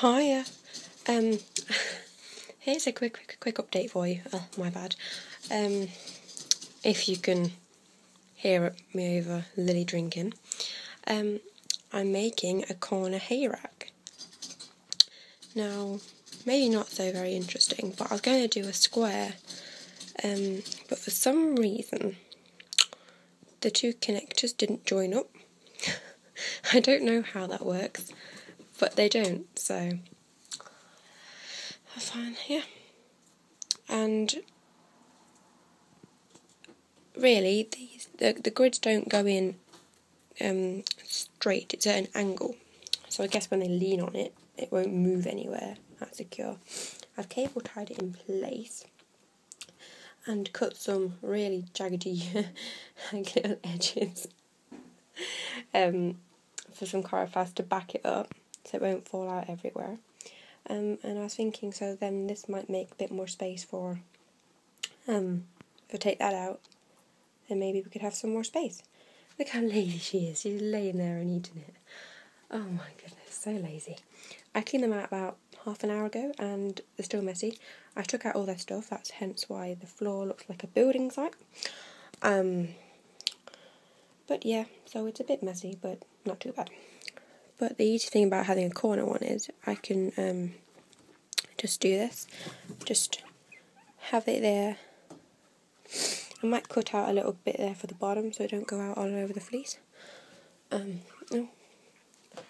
Hiya. Um, here's a quick, quick, quick update for you. Oh, my bad. Um, if you can hear me over Lily drinking, um, I'm making a corner hay rack. Now, maybe not so very interesting, but I was going to do a square, um, but for some reason, the two connectors didn't join up. I don't know how that works, but they don't, so that's fine, yeah. And really, these the, the grids don't go in um, straight, it's at an angle. So I guess when they lean on it, it won't move anywhere. That's secure. I've cable tied it in place and cut some really jaggedy little edges um, for some Coroplast to back it up so it won't fall out everywhere. Um, and I was thinking, so then this might make a bit more space for, um, if I take that out, then maybe we could have some more space. Look how lazy she is. She's laying there and eating it. Oh my goodness, so lazy. I cleaned them out about half an hour ago and they're still messy. I took out all their stuff, that's hence why the floor looks like a building site. Um, but yeah, so it's a bit messy, but not too bad. But the easy thing about having a corner one is I can um, just do this, just have it there. I might cut out a little bit there for the bottom so it don't go out all over the fleece. Um, oh.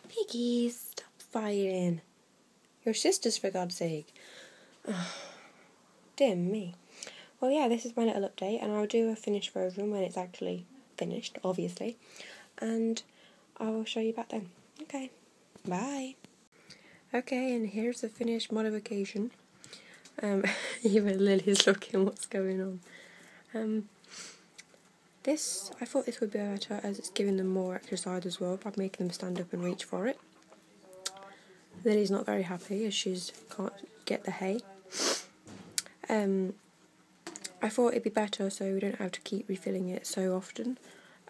Piggies, stop fighting. Your sisters, for God's sake. Oh, dear me. Well, yeah, this is my little update, and I'll do a finished version when it's actually finished, obviously. And I will show you back then. Okay, bye. Okay, and here's the finished modification. Um, even Lily's looking what's going on. Um, this, I thought this would be better as it's giving them more exercise as well by making them stand up and reach for it. Lily's not very happy as she can't get the hay. Um, I thought it'd be better so we don't have to keep refilling it so often.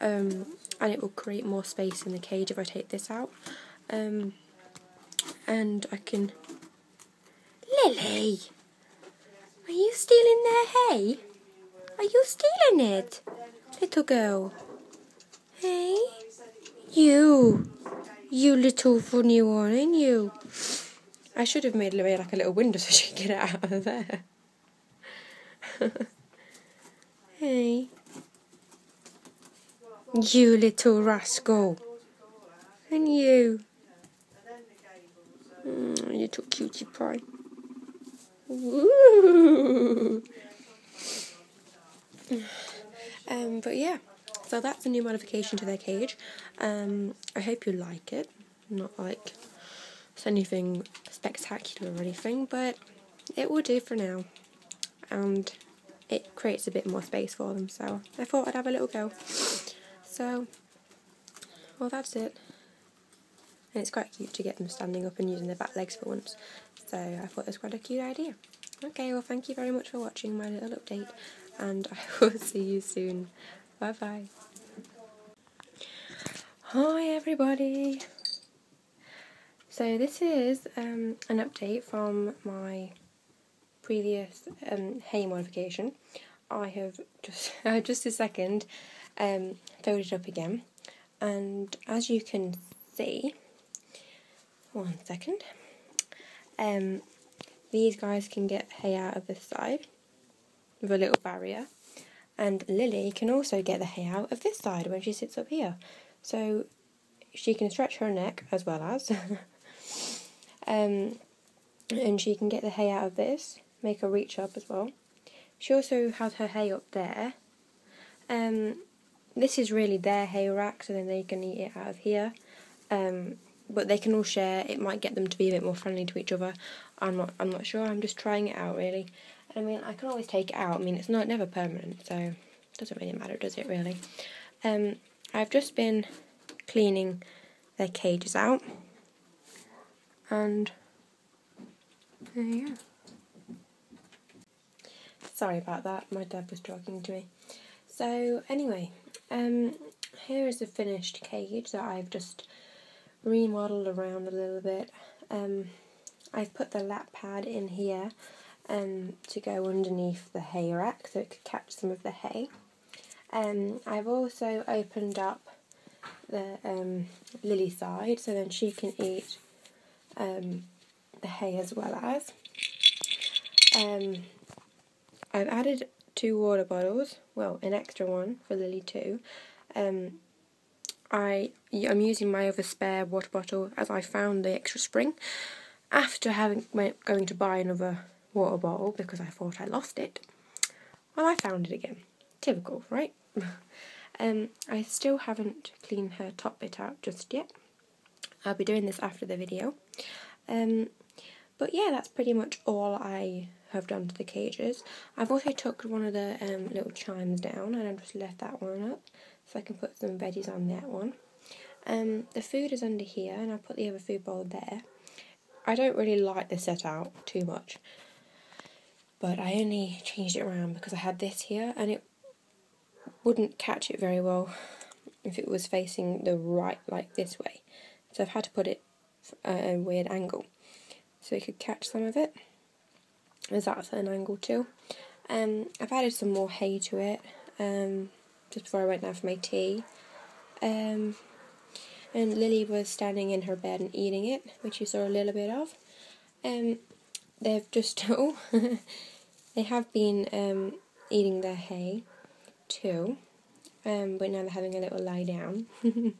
Um, and it will create more space in the cage if I take this out. Um, and I can... Lily! Are you stealing their hay? Are you stealing it? Little girl. Hey? You. You little funny one, ain't you? I should have made Louie like a little window so she could get it out of there. hey. You little rascal. And you. Mm, little cutie pie. Woo. um, but yeah, so that's a new modification to their cage. Um, I hope you like it. Not like it's anything spectacular or anything, but it will do for now. And it creates a bit more space for them, so I thought I'd have a little go. So, well, that's it. And it's quite cute to get them standing up and using their back legs for once. So I thought it was quite a cute idea. Okay, well, thank you very much for watching my little update, and I will see you soon. Bye bye. Hi, everybody. So, this is um, an update from my previous um, hay modification. I have just, just a second um, it up again, and as you can see, one second, um, these guys can get hay out of this side with a little barrier, and Lily can also get the hay out of this side when she sits up here. So she can stretch her neck as well as, um, and she can get the hay out of this, make her reach up as well. She also has her hay up there. Um, this is really their hay rack, so then they can eat it out of here. Um, but they can all share. It might get them to be a bit more friendly to each other. I'm not. I'm not sure. I'm just trying it out really. I mean, I can always take it out. I mean, it's not never permanent, so it doesn't really matter, does it? Really. Um, I've just been cleaning their cages out, and there you go. Sorry about that. My dad was talking to me. So anyway, um, here is a finished cage that I've just remodeled around a little bit. Um, I've put the lap pad in here um, to go underneath the hay rack so it could catch some of the hay. Um, I've also opened up the um, Lily side so then she can eat um, the hay as well as. Um, I've added two water bottles, well, an extra one for Lily too. Um, I I'm using my other spare water bottle as I found the extra spring after having going to buy another water bottle because I thought I lost it. Well, I found it again. Typical, right? um, I still haven't cleaned her top bit out just yet. I'll be doing this after the video. Um, but yeah, that's pretty much all I have done to the cages. I've also took one of the um, little chimes down and I've just left that one up so I can put some veggies on that one. Um, the food is under here and I put the other food bowl there. I don't really like the set out too much but I only changed it around because I had this here and it wouldn't catch it very well if it was facing the right like this way so I've had to put it at a weird angle so it could catch some of it as that's an angle too um, I've added some more hay to it um, just before I went down for my tea um, and Lily was standing in her bed and eating it which you saw a little bit of um, they've just oh they have been um, eating their hay too, um, but now they're having a little lie down.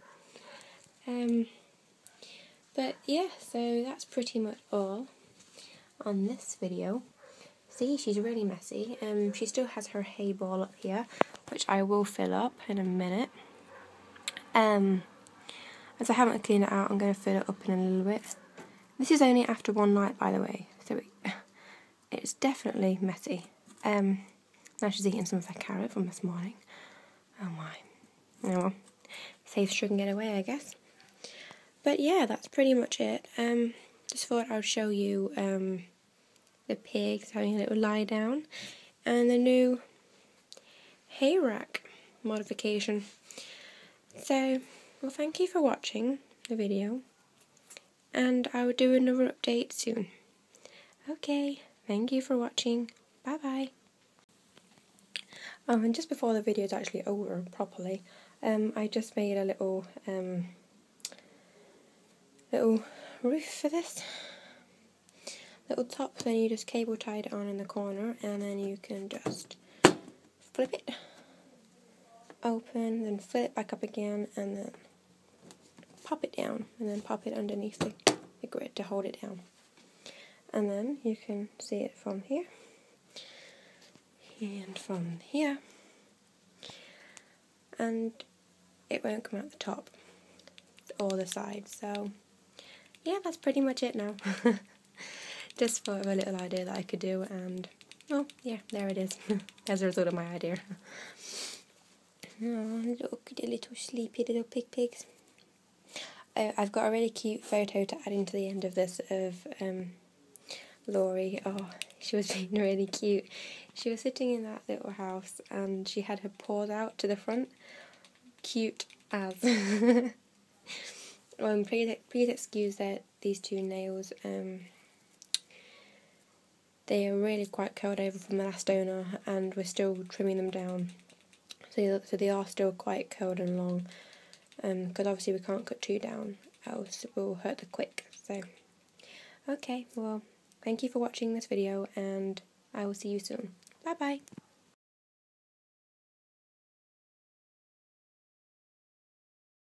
um, but yeah, so that's pretty much all on this video. See, she's really messy. Um, she still has her hay ball up here, which I will fill up in a minute. Um, as I haven't cleaned it out, I'm going to fill it up in a little bit. This is only after one night, by the way, so it, it's definitely messy. Um, now she's eating some of her carrot from this morning. Oh my. Oh well. Safe can get away, I guess. But yeah, that's pretty much it. Um, just thought I would show you um, the pigs having a little lie down and the new hay rack modification. So, well, thank you for watching the video, and I will do another update soon. Okay. Thank you for watching. Bye bye. Um, and just before the video is actually over properly, um, I just made a little um, little roof for this little top. Then you just cable tie it on in the corner, and then you can just flip it. Open, then flip it back up again, and then pop it down, and then pop it underneath the, the grid to hold it down. And then you can see it from here and from here. And it won't come out the top or the sides so yeah that's pretty much it now just for a little idea that I could do and oh yeah there it is as a result of my idea oh look the little sleepy little pig pigs uh, I've got a really cute photo to add into the end of this of um, Laurie, oh, she was being really cute. She was sitting in that little house and she had her paws out to the front. Cute as. um, please, please excuse that these two nails. Um, they are really quite curled over from the last owner and we're still trimming them down. So, so they are still quite curled and long. Because um, obviously we can't cut two down, else it will hurt the quick. So, okay, well. Thank you for watching this video and I will see you soon. Bye bye.